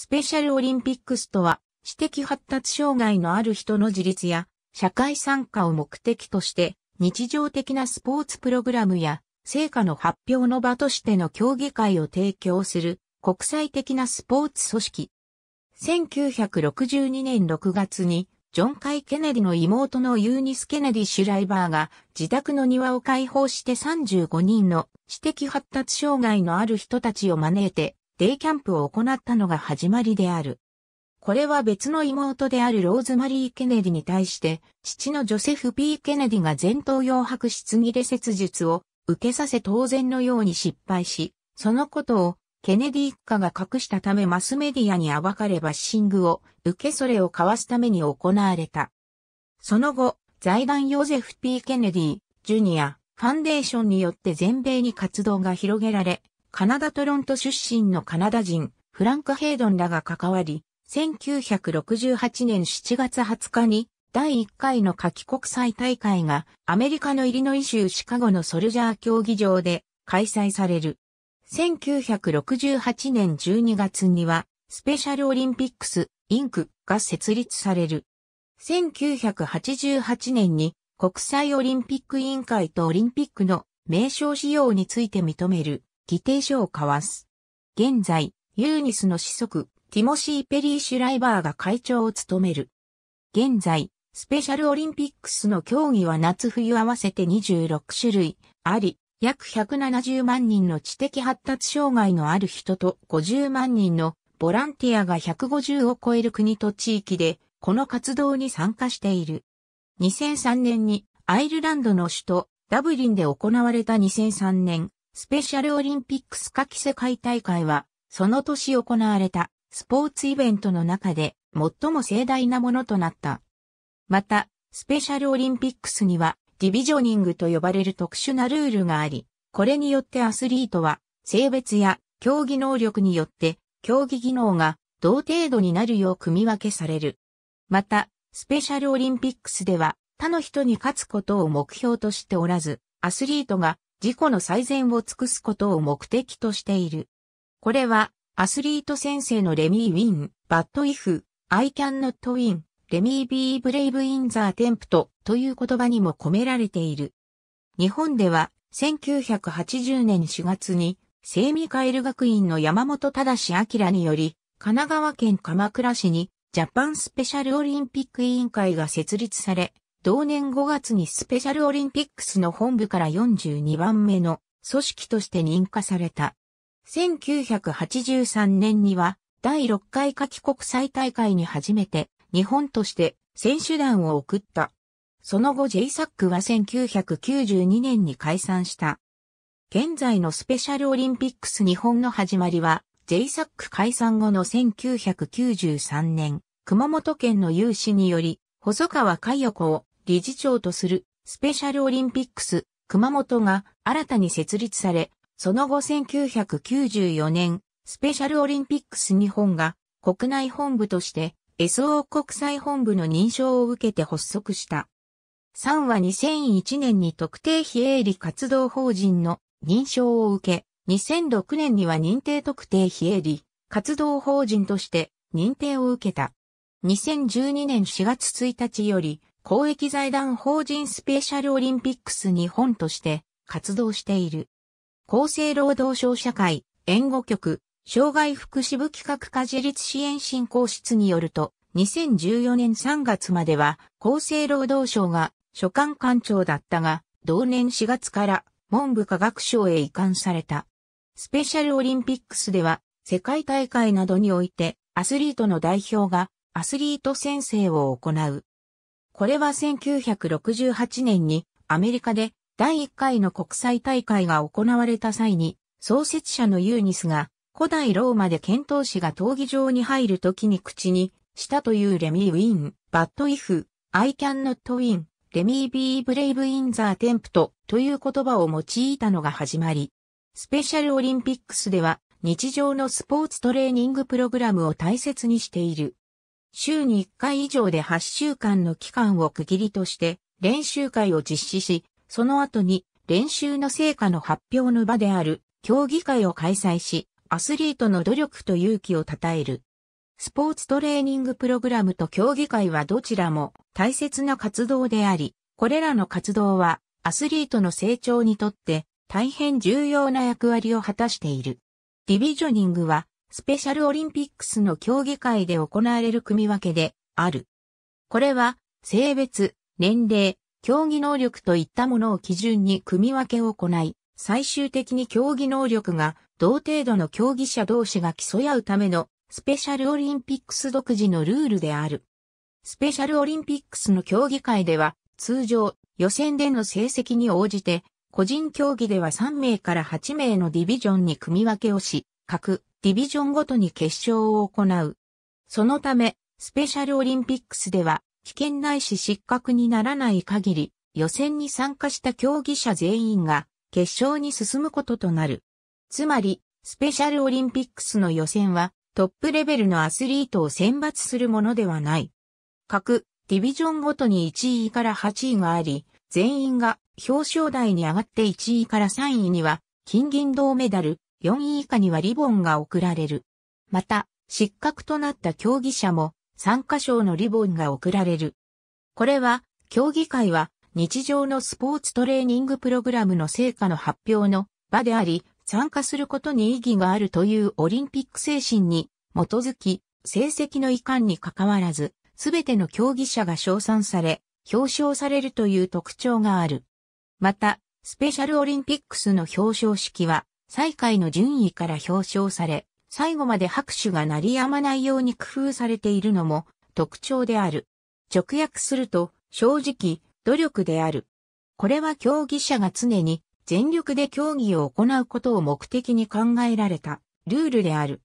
スペシャルオリンピックスとは、知的発達障害のある人の自立や社会参加を目的として日常的なスポーツプログラムや成果の発表の場としての競技会を提供する国際的なスポーツ組織。1962年6月にジョン・カイ・ケネディの妹のユーニス・ケネディ・シュライバーが自宅の庭を開放して35人の知的発達障害のある人たちを招いてデイキャンプを行ったのが始まりである。これは別の妹であるローズマリー・ケネディに対して、父のジョセフ・ P・ ケネディが前頭葉白質切截術を受けさせ当然のように失敗し、そのことをケネディ一家が隠したためマスメディアに暴かれバッシングを受けそれをかわすために行われた。その後、財団ヨゼフ・ P・ ケネディ、ジュニア、ファンデーションによって全米に活動が広げられ、カナダ・トロント出身のカナダ人、フランク・ヘイドンらが関わり、1968年7月20日に第1回の夏季国際大会がアメリカのイリノイ州シカゴのソルジャー競技場で開催される。1968年12月にはスペシャルオリンピックスインクが設立される。1988年に国際オリンピック委員会とオリンピックの名称使用について認める議定書を交わす。現在、ユーニスの子息、ティモシー・ペリー・シュライバーが会長を務める。現在、スペシャルオリンピックスの競技は夏冬合わせて26種類あり、約170万人の知的発達障害のある人と50万人のボランティアが150を超える国と地域でこの活動に参加している。2003年にアイルランドの首都ダブリンで行われた2003年スペシャルオリンピックス夏季世界大会は、その年行われたスポーツイベントの中で最も盛大なものとなった。また、スペシャルオリンピックスにはディビジョニングと呼ばれる特殊なルールがあり、これによってアスリートは性別や競技能力によって競技技能が同程度になるよう組み分けされる。また、スペシャルオリンピックスでは他の人に勝つことを目標としておらず、アスリートが自己の最善を尽くすことを目的としている。これは、アスリート先生のレミー・ウィン、バッド・イフ、I can not win, レミー・ビー・ブレイブ・イン・ザ・テンプトという言葉にも込められている。日本では、1980年4月に、聖ミカエル学院の山本忠明により、神奈川県鎌倉市にジャパンスペシャルオリンピック委員会が設立され、同年5月にスペシャルオリンピックスの本部から42番目の組織として認可された。1983年には第6回夏季国際大会に初めて日本として選手団を送った。その後 JSAC は1992年に解散した。現在のスペシャルオリンピックス日本の始まりは JSAC 解散後の1993年、熊本県の有志により細川海代子を理事長とするスペシャルオリンピックス熊本が新たに設立され、その後1994年、スペシャルオリンピックス日本が国内本部として SO 国際本部の認証を受けて発足した。3は2001年に特定非営利活動法人の認証を受け、2006年には認定特定非営利活動法人として認定を受けた。2012年4月1日より公益財団法人スペシャルオリンピックス日本として活動している。厚生労働省社会、援護局、障害福祉部企画課自立支援振興室によると、2014年3月までは厚生労働省が所管官庁だったが、同年4月から文部科学省へ移管された。スペシャルオリンピックスでは世界大会などにおいてアスリートの代表がアスリート先生を行う。これは1968年にアメリカで第1回の国際大会が行われた際に創設者のユーニスが古代ローマで剣闘士が闘技場に入る時に口にしたというレミー・ウィン、バッド・イフ、I can not win, レミー・ビー・ブレイブ・イン・ザ・テンプトという言葉を用いたのが始まり。スペシャルオリンピックスでは日常のスポーツトレーニングプログラムを大切にしている。週に1回以上で8週間の期間を区切りとして練習会を実施し、その後に練習の成果の発表の場である競技会を開催し、アスリートの努力と勇気を称える。スポーツトレーニングプログラムと競技会はどちらも大切な活動であり、これらの活動はアスリートの成長にとって大変重要な役割を果たしている。ディビジョニングはスペシャルオリンピックスの競技会で行われる組み分けである。これは性別、年齢、競技能力といったものを基準に組み分けを行い、最終的に競技能力が同程度の競技者同士が競い合うためのスペシャルオリンピックス独自のルールである。スペシャルオリンピックスの競技会では通常予選での成績に応じて個人競技では3名から8名のディビジョンに組み分けをし、各ディビジョンごとに決勝を行う。そのため、スペシャルオリンピックスでは、危険ないし失格にならない限り、予選に参加した競技者全員が決勝に進むこととなる。つまり、スペシャルオリンピックスの予選はトップレベルのアスリートを選抜するものではない。各ディビジョンごとに1位から8位があり、全員が表彰台に上がって1位から3位には金銀銅メダル、4位以下にはリボンが贈られる。また、失格となった競技者も参加賞のリボンが贈られる。これは、競技会は日常のスポーツトレーニングプログラムの成果の発表の場であり、参加することに意義があるというオリンピック精神に基づき、成績の遺憾に関わらず、すべての競技者が称賛され、表彰されるという特徴がある。また、スペシャルオリンピックスの表彰式は、最下位の順位から表彰され、最後まで拍手が鳴り止まないように工夫されているのも特徴である。直訳すると、正直、努力である。これは競技者が常に全力で競技を行うことを目的に考えられたルールである。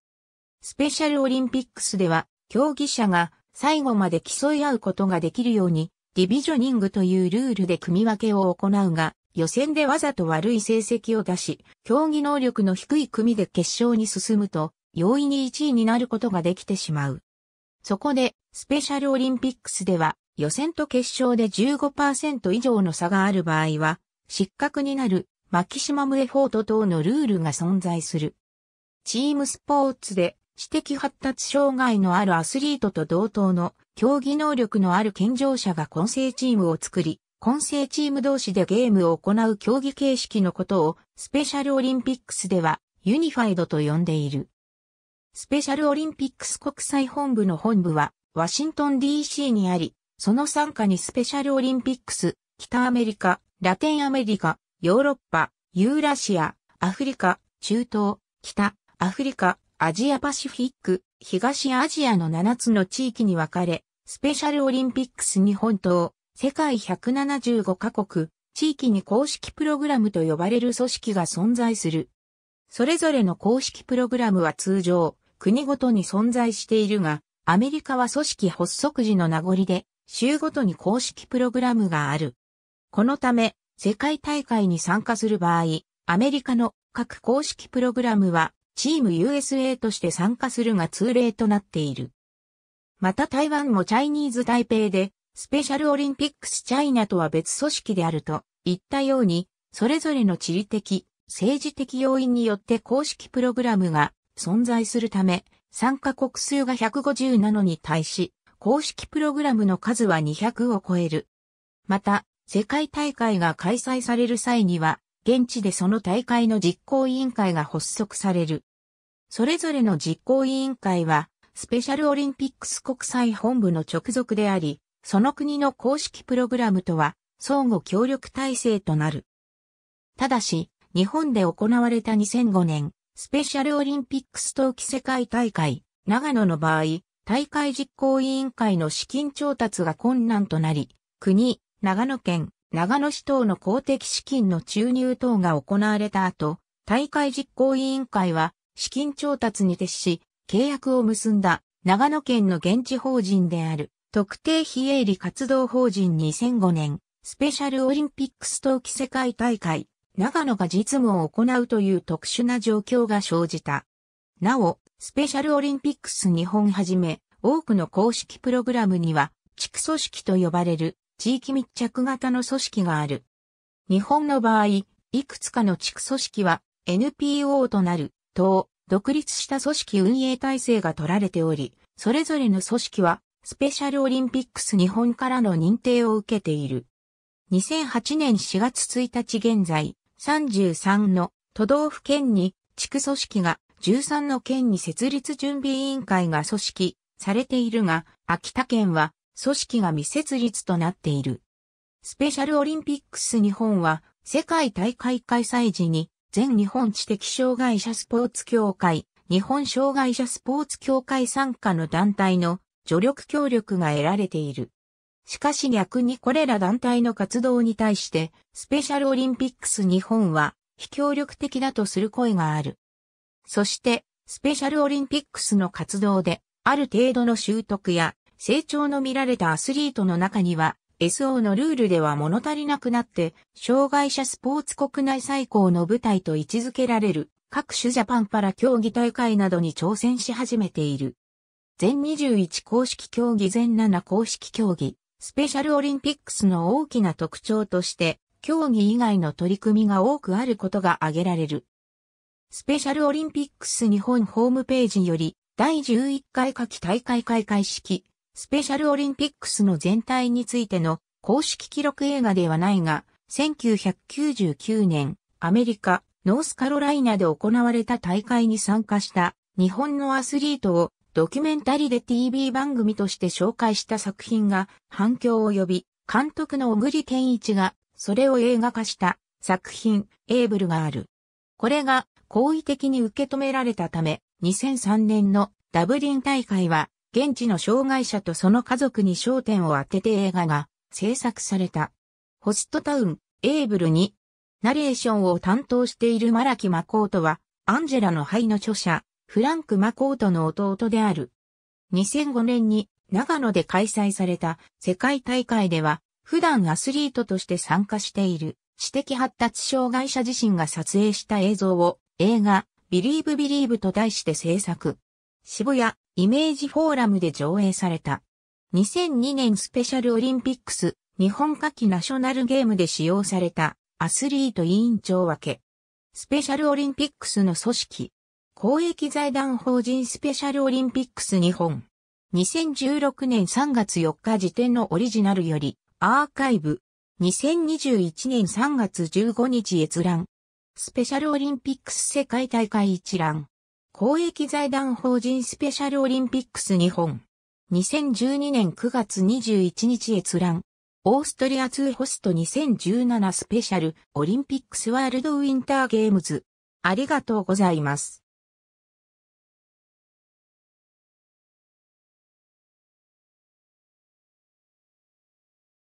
スペシャルオリンピックスでは競技者が最後まで競い合うことができるようにディビジョニングというルールで組み分けを行うが予選でわざと悪い成績を出し、競技能力の低い組で決勝に進むと、容易に1位になることができてしまう。そこで、スペシャルオリンピックスでは、予選と決勝で15%以上の差がある場合は、失格になるマキシマムエフォート等のルールが存在する。チームスポーツで知的発達障害のあるアスリートと同等の競技能力のある健常者が混成チームを作り、混成チーム同士でゲームを行う競技形式のことをスペシャルオリンピックスではユニファイドと呼んでいる。スペシャルオリンピックス国際本部の本部はワシントン DC にあり、その参加にスペシャルオリンピックス、北アメリカ、ラテンアメリカ、ヨーロッパ、ユーラシア、アフリカ、中東、北、アフリカ、アジアパシフィック、東アジアの7つの地域に分かれ、スペシャルオリンピックス日本島、世界175カ国、地域に公式プログラムと呼ばれる組織が存在する。それぞれの公式プログラムは通常、国ごとに存在しているが、アメリカは組織発足時の名残で、州ごとに公式プログラムがある。このため、世界大会に参加する場合、アメリカの各公式プログラムは、チーム USA として参加するが通例となっている。また台湾もチャイニーズ台北でスペシャルオリンピックスチャイナとは別組織であるといったように、それぞれの地理的、政治的要因によって公式プログラムが存在するため、参加国数が150なのに対し、公式プログラムの数は200を超える。また、世界大会が開催される際には、現地でその大会の実行委員会が発足される。それぞれの実行委員会は、スペシャルオリンピックス国際本部の直属であり、その国の公式プログラムとは相互協力体制となる。ただし、日本で行われた2005年、スペシャルオリンピックス冬季世界大会、長野の場合、大会実行委員会の資金調達が困難となり、国、長野県、長野市等の公的資金の注入等が行われた後、大会実行委員会は資金調達に徹し、契約を結んだ長野県の現地法人である特定非営利活動法人2005年、スペシャルオリンピックス冬季世界大会、長野が実務を行うという特殊な状況が生じた。なお、スペシャルオリンピックス日本はじめ、多くの公式プログラムには、地区組織と呼ばれる地域密着型の組織がある。日本の場合、いくつかの地区組織は NPO となる、等、独立した組織運営体制が取られており、それぞれの組織は、スペシャルオリンピックス日本からの認定を受けている。2008年4月1日現在、33の都道府県に地区組織が13の県に設立準備委員会が組織されているが、秋田県は組織が未設立となっている。スペシャルオリンピックス日本は世界大会開催時に全日本知的障害者スポーツ協会、日本障害者スポーツ協会参加の団体の助力協力が得られている。しかし逆にこれら団体の活動に対して、スペシャルオリンピックス日本は非協力的だとする声がある。そして、スペシャルオリンピックスの活動で、ある程度の習得や成長の見られたアスリートの中には、SO のルールでは物足りなくなって、障害者スポーツ国内最高の舞台と位置づけられる各種ジャパンパラ競技大会などに挑戦し始めている。全21公式競技全7公式競技、スペシャルオリンピックスの大きな特徴として、競技以外の取り組みが多くあることが挙げられる。スペシャルオリンピックス日本ホームページより、第11回夏季大会開会式、スペシャルオリンピックスの全体についての公式記録映画ではないが、1999年、アメリカ、ノースカロライナで行われた大会に参加した日本のアスリートをドキュメンタリーで TV 番組として紹介した作品が反響を呼び、監督の小栗健一がそれを映画化した作品エーブルがある。これが好意的に受け止められたため、2003年のダブリン大会は現地の障害者とその家族に焦点を当てて映画が制作された。ホストタウン、エーブルにナレーションを担当しているマラキ・マコートは、アンジェラの灰の著者、フランク・マコートの弟である。2005年に長野で開催された世界大会では、普段アスリートとして参加している知的発達障害者自身が撮影した映像を映画、ビリーブ・ビリーブと題して制作。渋谷イメージフォーラムで上映された。2002年スペシャルオリンピックス日本夏季ナショナルゲームで使用されたアスリート委員長分け。スペシャルオリンピックスの組織。公益財団法人スペシャルオリンピックス日本。2016年3月4日時点のオリジナルより、アーカイブ。2021年3月15日閲覧。スペシャルオリンピックス世界大会一覧。公益財団法人スペシャルオリンピックス日本。2012年9月21日閲覧。オーストリア2ホスト2017スペシャルオリンピックスワールドウィンターゲームズ。ありがとうございます。